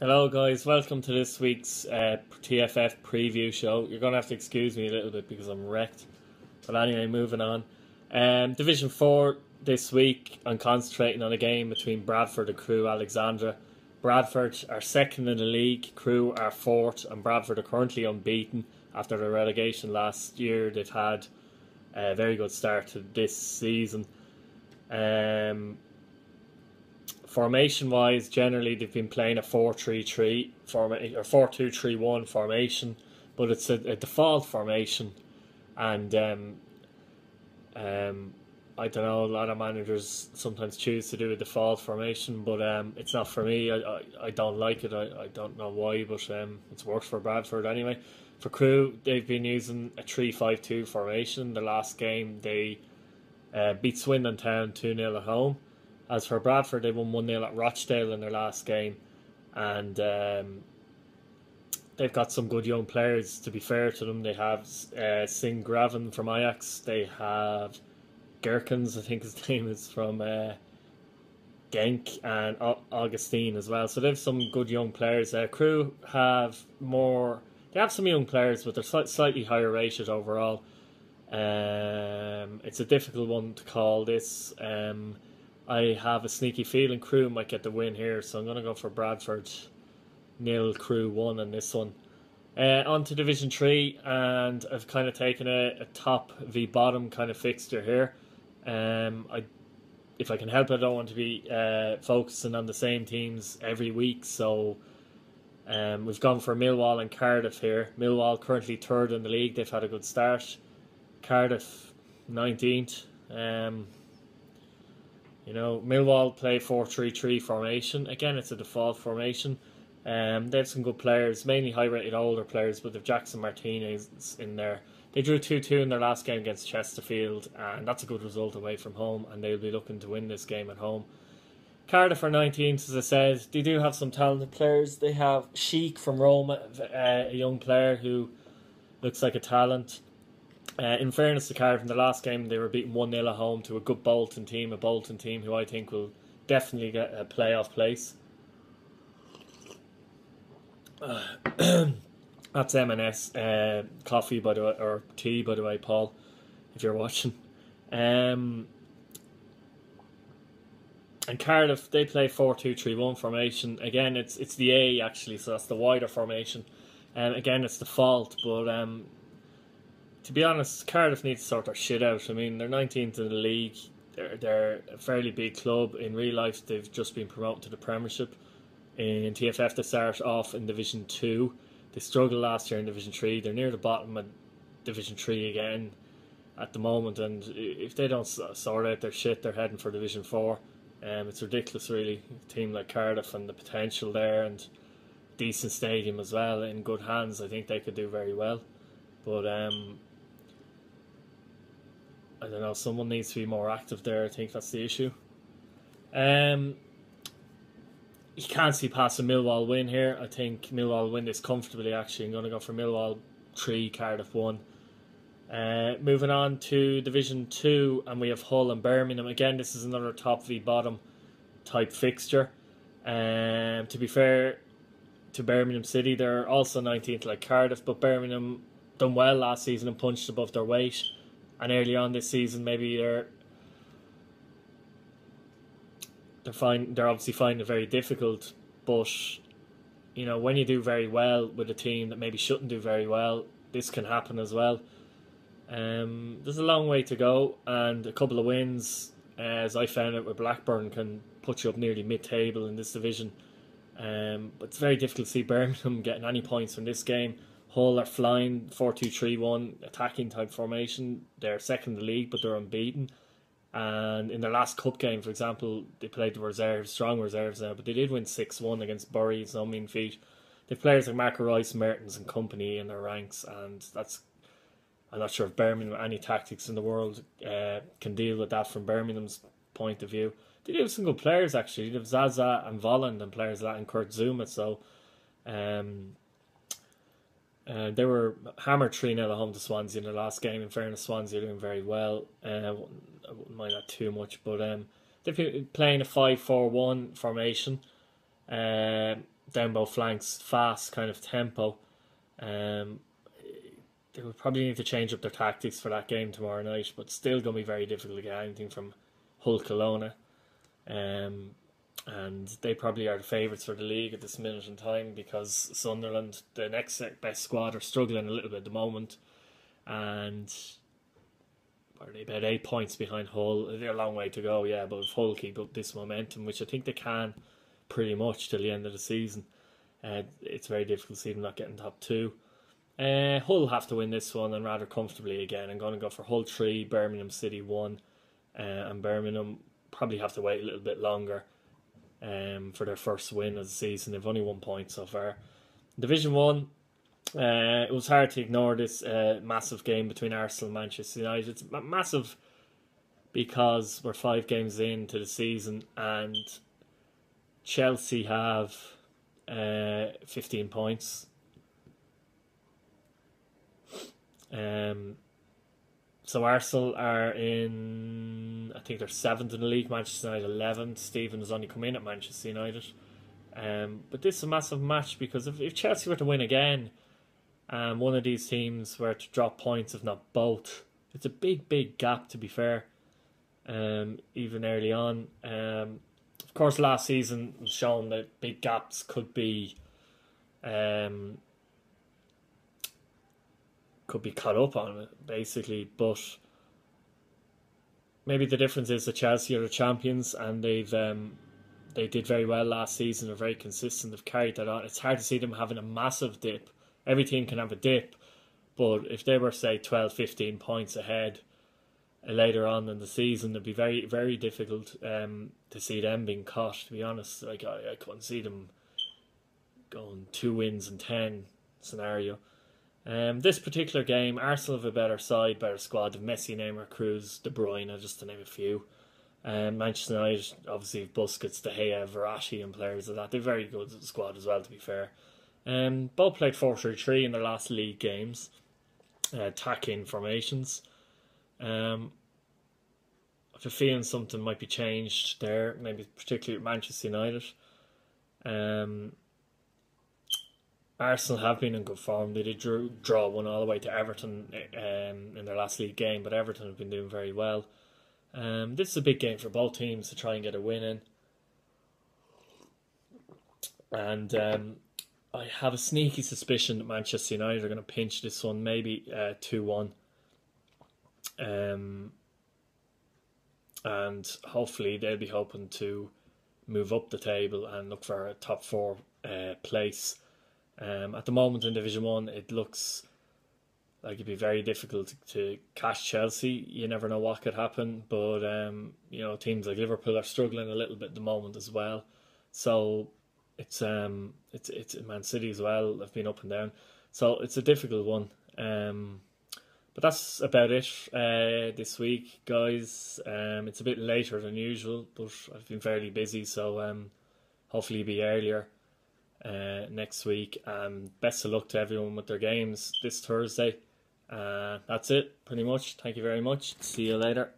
Hello, guys. Welcome to this week's uh, TFF preview show. You're going to have to excuse me a little bit because I'm wrecked. But anyway, moving on. Um, Division 4 this week, I'm concentrating on a game between Bradford and Crewe Alexandra. Bradford are second in the league, Crewe are fourth, and Bradford are currently unbeaten after the relegation last year. They've had a very good start to this season. Um, formation wise, generally they've been playing a 4 3 3 or 4 2 3 1 formation, but it's a, a default formation. And um, um, I don't know, a lot of managers sometimes choose to do a default formation, but um, it's not for me. I, I, I don't like it. I, I don't know why, but um, it's worked for Bradford anyway. For Crewe, they've been using a 3 5 2 formation. The last game, they uh, beat Swindon Town 2 0 at home. As for Bradford, they won 1 0 at Rochdale in their last game. And um, they've got some good young players, to be fair to them. They have uh, Singh Graven from Ajax. They have Gerkens, I think his name is from uh, Genk, and Augustine as well. So they have some good young players. Uh, Crewe have more. They have some young players, but they're slightly higher rated overall. Um, it's a difficult one to call this. Um, I have a sneaky feeling Crewe might get the win here, so I'm going to go for Bradford nil, Crewe one on this one. Uh, on to Division 3, and I've kind of taken a, a top v bottom kind of fixture here. Um, I, if I can help I don't want to be uh, focusing on the same teams every week, so um, we've gone for Millwall and Cardiff here. Millwall currently third in the league, they've had a good start. Cardiff 19th. Um, you know, Millwall play 4 3 3 formation. Again, it's a default formation. Um, they have some good players, mainly high rated older players, but they've Jackson Martinez in there. They drew 2 2 in their last game against Chesterfield, and that's a good result away from home, and they'll be looking to win this game at home. Cardiff are 19th, as I said. They do have some talented players. They have Sheik from Roma, uh, a young player who looks like a talent. Uh, in fairness to Cardiff, in the last game they were beaten 1 0 at home to a good Bolton team, a Bolton team who I think will definitely get a playoff place. Uh, that's M&S uh, coffee, by the way, or tea, by the way, Paul, if you're watching. Um, and Cardiff, they play 4 2 3 1 formation. Again, it's it's the A actually, so that's the wider formation. And um, again, it's the fault, but um, to be honest, Cardiff need to sort their shit out. I mean, they're 19th in the league. They're, they're a fairly big club. In real life, they've just been promoted to the Premiership. In TFF, they start off in Division 2. They struggled last year in Division 3. They're near the bottom of Division 3 again at the moment. And if they don't sort out their shit, they're heading for Division 4. Um, it's ridiculous, really. A team like Cardiff and the potential there and decent stadium as well. In good hands, I think they could do very well. But um, I don't know. Someone needs to be more active there. I think that's the issue. Um, you can't see past a Millwall win here. I think Millwall win this comfortably. Actually, I'm going to go for Millwall three, Cardiff one. Uh, moving on to Division Two, and we have Hull and Birmingham. Again, this is another top v bottom type fixture. Um, to be fair to Birmingham City, they're also 19th like Cardiff, but Birmingham done well last season and punched above their weight and early on this season maybe they're they're find they're obviously finding it very difficult, but you know when you do very well with a team that maybe shouldn't do very well, this can happen as well. Um, there's a long way to go, and a couple of wins, as I found out with Blackburn, can put you up nearly mid-table in this division. Um, but it's very difficult to see Birmingham getting any points from this game. Hull are flying 4 2 3 1 attacking type formation. They're second in the league, but they're unbeaten. And in their last cup game, for example, they played the reserves, strong reserves now, but they did win 6 1 against Bury. It's no mean feat. They've players like Marco Reus, Mertens, and company in their ranks, and that's. I'm not sure if Birmingham, any tactics in the world, uh, can deal with that from Birmingham's point of view. They do have some good players, actually. They have Zaza and Volland and players like that, and Kurt Zouma, so. Um, uh, they were hammered 3 0 at home to Swansea in the last game. In fairness, Swansea are doing very well. Uh, I wouldn't mind that too much, but um, they've been playing a 5 4 1 formation. Uh, down both flanks, fast kind of tempo. Um, they would probably need to change up their tactics for that game tomorrow night, but still going to be very difficult to get anything from Hull Kelowna. Um, and they probably are the favourites for the league at this minute in time because Sunderland, the next best squad, are struggling a little bit at the moment, and are they about eight points behind Hull? They're a long way to go, yeah. But if Hull keep up this momentum, which I think they can, pretty much till the end of the season, uh, it's very difficult to see them not getting top two. Uh, Hull have to win this one and rather comfortably again. I'm going to go for Hull three, Birmingham City one, uh, and Birmingham probably have to wait a little bit longer um, for their first win of the season. They've only one point so far. Division one, uh, it was hard to ignore this uh, massive game between Arsenal and Manchester United. It's massive because we're five games into the season and Chelsea have uh, 15 points. Um, so Arsenal are in, I think they're seventh in the league. Manchester United eleventh. Stephen has only come in at Manchester United. Um, but this is a massive match because if, if Chelsea were to win again, um, one of these teams were to drop points, if not both, it's a big, big gap. To be fair, um, even early on. Um, of course, last season was shown that big gaps could be um, could be caught up on it, basically. But maybe the difference is that Chelsea are the champions and they've um, they did very well last season. They're very consistent. They've carried that on. It's hard to see them having a massive dip. Every team can have a dip, but if they were say 12, 15 points ahead uh, later on in the season, it'd be very, very difficult um, to see them being caught. To be honest, like I, I couldn't see them going two wins and ten scenario. Um, this particular game, Arsenal have a better side, better squad. Messi, Neymar, Cruz, De Bruyne, just to name a few. Um, Manchester United, obviously, Busquets, De Gea, Verratti, and players of like that. They're very good squad as well, to be fair. Um, both played 4 3 3 in their last league games, uh, attacking formations. Um, I have feeling something might be changed there, maybe particularly at Manchester United. Um, Arsenal have been in good form. They did draw, draw one all the way to Everton um, in their last league game, but Everton have been doing very well. Um, this is a big game for both teams to try and get a win in. And um, I have a sneaky suspicion that Manchester United are going to pinch this one, maybe uh, 2 1. Um, and hopefully they'll be hoping to move up the table and look for a top four uh, place. Um, at the moment in Division One, it looks like it'd be very difficult to catch Chelsea. You never know what could happen, but um, you know teams like Liverpool are struggling a little bit at the moment as well. So it's um it's it's Man City as well. They've been up and down, so it's a difficult one. Um, but that's about it uh, this week, guys. Um, it's a bit later than usual, but I've been fairly busy, so um, hopefully be earlier uh, next week. Um, best of luck to everyone with their games this Thursday. Uh, that's it, pretty much. Thank you very much. See you later.